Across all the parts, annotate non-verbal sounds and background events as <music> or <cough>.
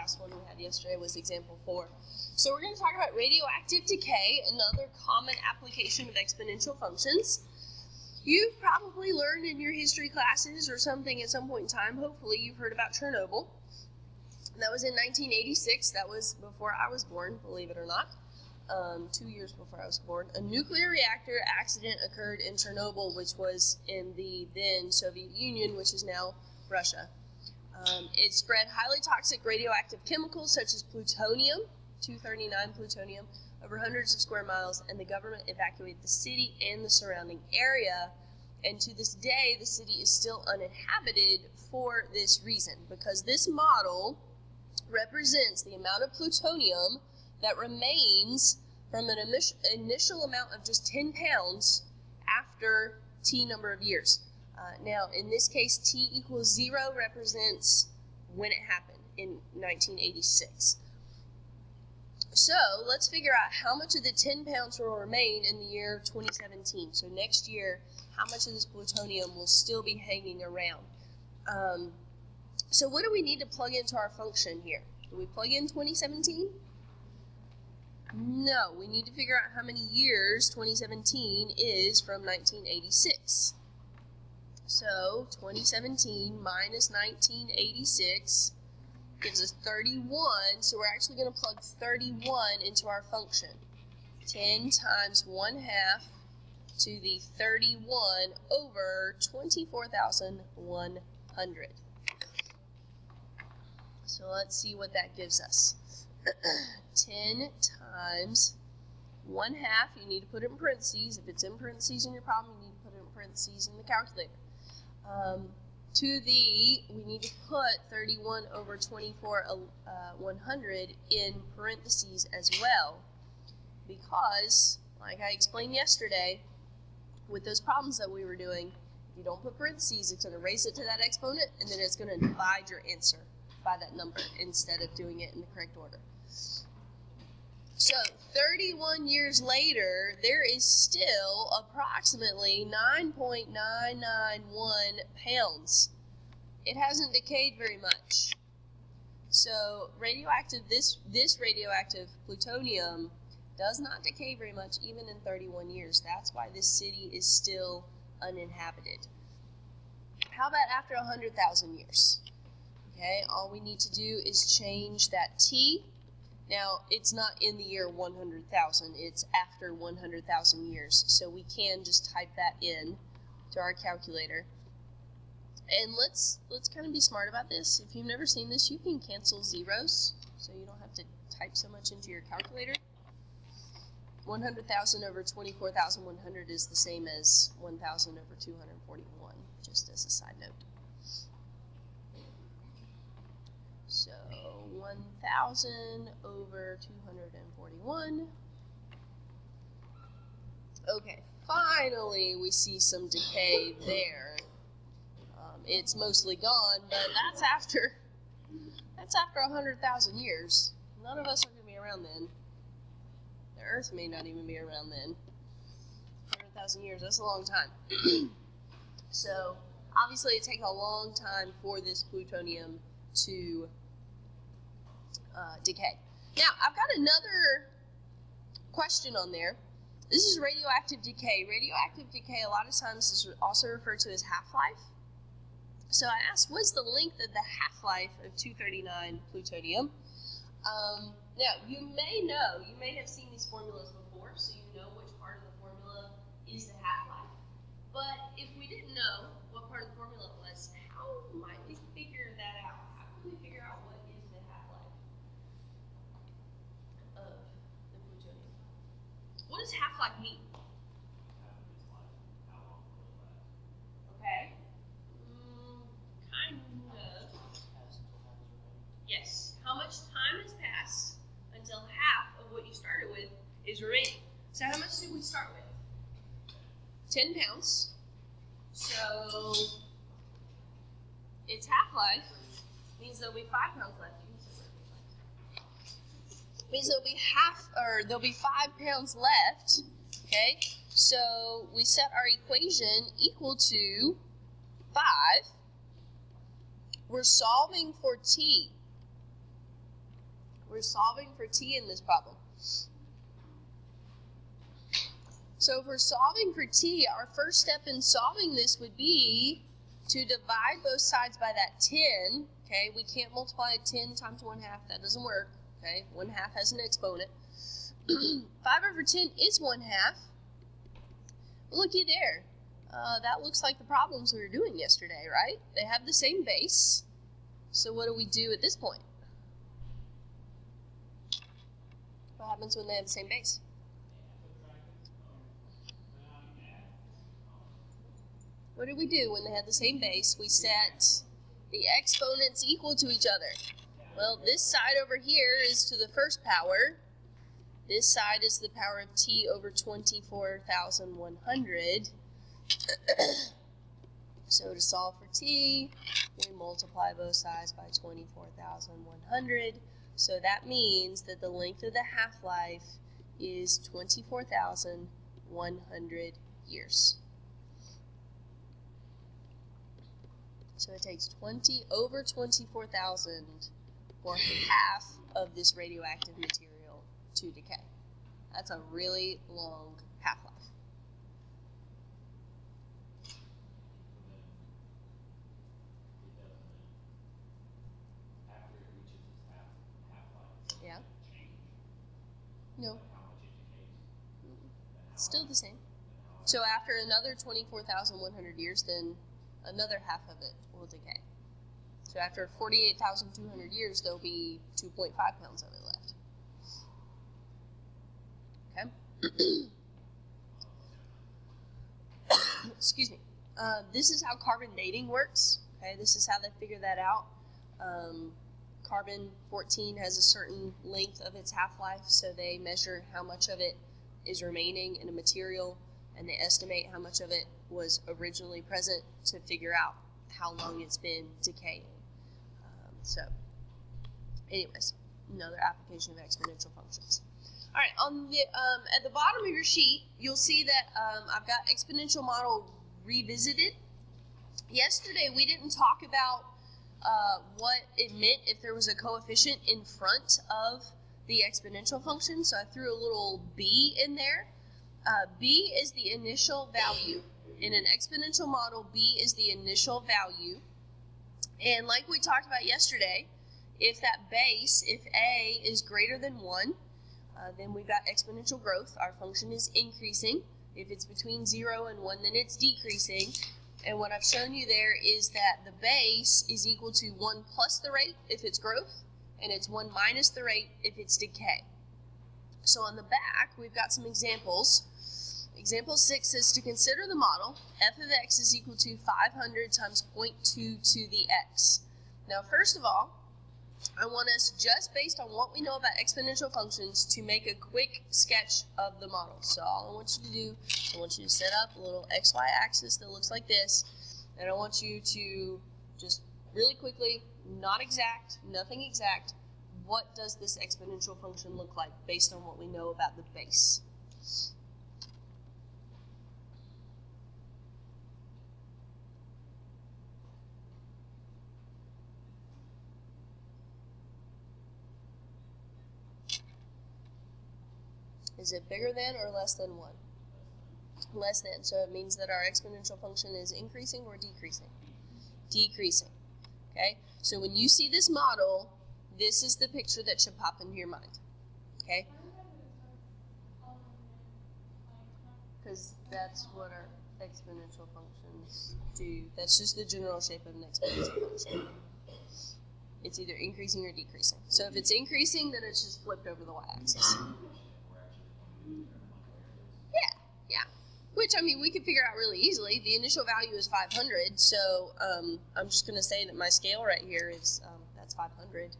last one we had yesterday was example four. So we're going to talk about radioactive decay, another common application of exponential functions. You've probably learned in your history classes or something at some point in time, hopefully you've heard about Chernobyl. That was in 1986. That was before I was born, believe it or not. Um, two years before I was born. A nuclear reactor accident occurred in Chernobyl, which was in the then Soviet Union, which is now Russia. Um, it spread highly toxic radioactive chemicals such as plutonium, 239 plutonium, over hundreds of square miles, and the government evacuated the city and the surrounding area. And to this day, the city is still uninhabited for this reason, because this model represents the amount of plutonium that remains from an initial amount of just 10 pounds after t number of years. Uh, now, in this case, t equals 0 represents when it happened in 1986. So let's figure out how much of the 10 pounds will remain in the year 2017. So next year, how much of this plutonium will still be hanging around. Um, so what do we need to plug into our function here? Do we plug in 2017? No, we need to figure out how many years 2017 is from 1986. So 2017 minus 1986 gives us 31, so we're actually going to plug 31 into our function. 10 times 1 half to the 31 over 24,100. So let's see what that gives us. <clears throat> 10 times 1 half, you need to put it in parentheses. If it's in parentheses in your problem, you need to put it in parentheses in the calculator. Um, to the, we need to put 31 over 24 uh, 100 in parentheses as well because, like I explained yesterday, with those problems that we were doing, if you don't put parentheses, it's going to raise it to that exponent, and then it's going to divide your answer by that number instead of doing it in the correct order. So 31 years later, there is still approximately 9.991 pounds. It hasn't decayed very much. So radioactive this this radioactive plutonium does not decay very much even in 31 years. That's why this city is still uninhabited. How about after 100,000 years? Okay, all we need to do is change that T now, it's not in the year 100,000, it's after 100,000 years, so we can just type that in to our calculator. And let's let's kind of be smart about this. If you've never seen this, you can cancel zeros, so you don't have to type so much into your calculator. 100,000 over 24,100 is the same as 1,000 over 241, just as a side note. So 1,000 over 241. Okay, finally we see some decay there. Um, it's mostly gone, but that's after that's after 100,000 years. None of us are going to be around then. The Earth may not even be around then. 100,000 years, that's a long time. <clears throat> so, obviously it takes a long time for this plutonium to uh, decay. Now, I've got another question on there. This is radioactive decay. Radioactive decay, a lot of times, is also referred to as half life. So I asked, what's the length of the half life of 239 plutonium? Um, now, you may know, you may have seen these formulas before, so you know which part of the formula is the half life. But if we didn't know what part of the formula it was, how might we figure that out? How can we figure out what Does half-life mean? Okay. Mm, kind of. Yes. How much time has passed until half of what you started with is remaining? So how much did we start with? 10 pounds. So its half-life means there'll be 5 pounds left means there'll be half, or there'll be five pounds left. Okay, so we set our equation equal to five. We're solving for t. We're solving for t in this problem. So if we're solving for t, our first step in solving this would be to divide both sides by that 10. Okay, we can't multiply 10 times 1 half. That doesn't work. Okay, 1 half has an exponent. <clears throat> 5 over 10 is 1 half. Looky there. Uh, that looks like the problems we were doing yesterday, right? They have the same base. So what do we do at this point? What happens when they have the same base? What did we do when they had the same base? We set the exponents equal to each other. Well, this side over here is to the first power. This side is the power of t over 24,100. <coughs> so to solve for t, we multiply both sides by 24,100. So that means that the length of the half-life is 24,100 years. So it takes 20 over 24,000 for half of this radioactive material to decay. That's a really long half-life. Yeah. No. Still the same. So after another 24,100 years, then another half of it will decay. So after 48,200 years, there'll be 2.5 pounds of it left. Okay? <coughs> Excuse me. Uh, this is how carbon dating works. Okay, this is how they figure that out. Um, carbon 14 has a certain length of its half-life, so they measure how much of it is remaining in a material, and they estimate how much of it was originally present to figure out how long it's been decaying. So, anyways, another application of exponential functions. All right, on the um, at the bottom of your sheet, you'll see that um, I've got exponential model revisited. Yesterday, we didn't talk about uh, what it meant if there was a coefficient in front of the exponential function, so I threw a little b in there. Uh, b is the initial value. In an exponential model, b is the initial value. And like we talked about yesterday, if that base, if a is greater than 1, uh, then we've got exponential growth. Our function is increasing. If it's between 0 and 1, then it's decreasing. And what I've shown you there is that the base is equal to 1 plus the rate if it's growth, and it's 1 minus the rate if it's decay. So on the back, we've got some examples. Example 6 says to consider the model, f of x is equal to 500 times 0.2 to the x. Now, first of all, I want us, just based on what we know about exponential functions, to make a quick sketch of the model. So all I want you to do, I want you to set up a little xy axis that looks like this, and I want you to just really quickly, not exact, nothing exact, what does this exponential function look like based on what we know about the base? Is it bigger than or less than 1? Less than. So it means that our exponential function is increasing or decreasing? Decreasing. Okay? So when you see this model, this is the picture that should pop into your mind. Okay? Because that's what our exponential functions do. That's just the general shape of an exponential function. It's either increasing or decreasing. So if it's increasing, then it's just flipped over the y-axis. Yeah, yeah. Which, I mean, we can figure out really easily. The initial value is 500, so um, I'm just going to say that my scale right here is, um, that's 500.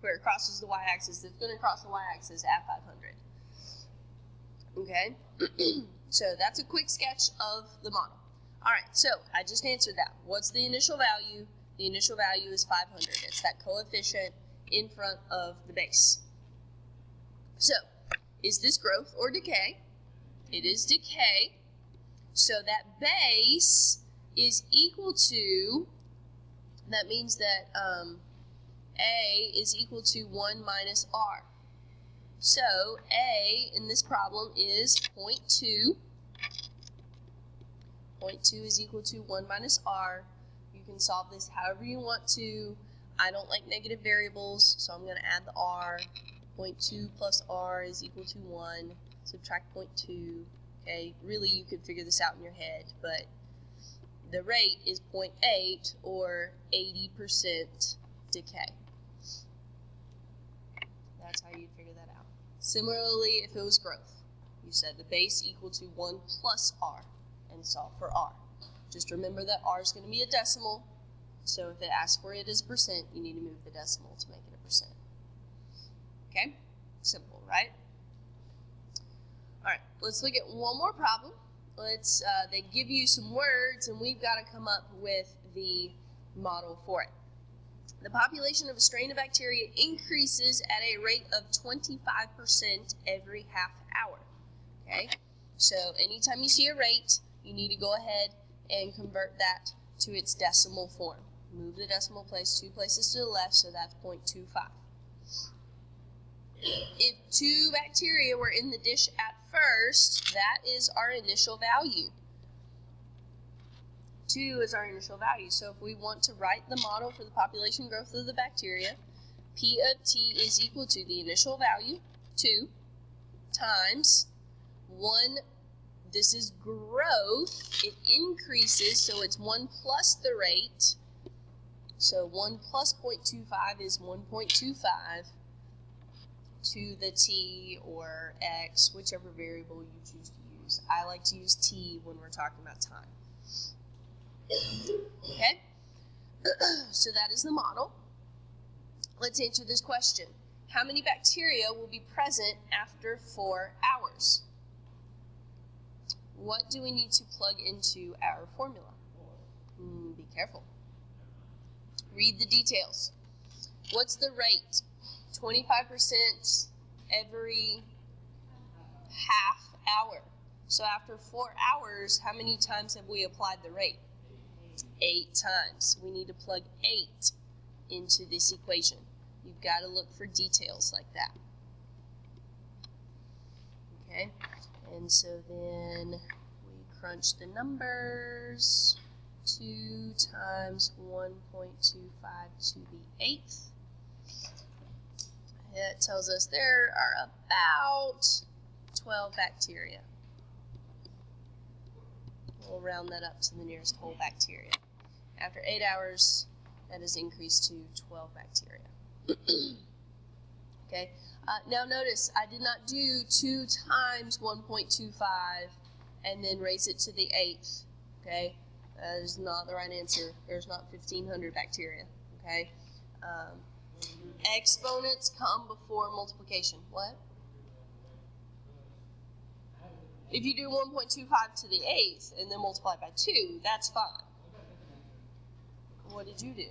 Where it crosses the y-axis, it's going to cross the y-axis at 500. Okay? <clears throat> so that's a quick sketch of the model. All right, so I just answered that. What's the initial value? The initial value is 500. It's that coefficient in front of the base. So, is this growth or decay? It is decay. So that base is equal to, that means that um, A is equal to 1 minus R. So A in this problem is 0.2. 0.2 is equal to 1 minus R. You can solve this however you want to. I don't like negative variables, so I'm going to add the R. 0.2 plus R is equal to 1. Subtract 0.2. Okay, really you could figure this out in your head, but the rate is 0.8 or 80% decay. That's how you'd figure that out. Similarly, if it was growth, you said the base equal to 1 plus R and solve for R. Just remember that R is going to be a decimal, so if it asks for it as a percent, you need to move the decimal to make it a percent. Okay? Simple, right? All right, let's look at one more problem. Let's, uh, they give you some words and we've got to come up with the model for it. The population of a strain of bacteria increases at a rate of 25% every half hour. Okay, so anytime you see a rate, you need to go ahead and convert that to its decimal form. Move the decimal place two places to the left, so that's 0.25. If two bacteria were in the dish at first, that is our initial value. 2 is our initial value. So if we want to write the model for the population growth of the bacteria, P of T is equal to the initial value, 2, times 1, this is growth, it increases, so it's 1 plus the rate, so 1 plus 0.25 is 1.25, to the t or x, whichever variable you choose to use. I like to use t when we're talking about time. Okay, <clears throat> so that is the model. Let's answer this question. How many bacteria will be present after four hours? What do we need to plug into our formula? Mm, be careful. Read the details. What's the rate? 25% every half hour. So after four hours, how many times have we applied the rate? Eight times. We need to plug eight into this equation. You've got to look for details like that. Okay, and so then we crunch the numbers. 2 times 1.25 to the eighth it tells us there are about 12 bacteria. We'll round that up to the nearest whole bacteria. After 8 hours, that is increased to 12 bacteria. okay, uh, now notice I did not do 2 times 1.25 and then raise it to the 8th. Okay, that is not the right answer. There's not 1,500 bacteria. Okay, um, Exponents come before multiplication. What? If you do 1.25 to the eighth and then multiply by 2, that's fine. What did you do?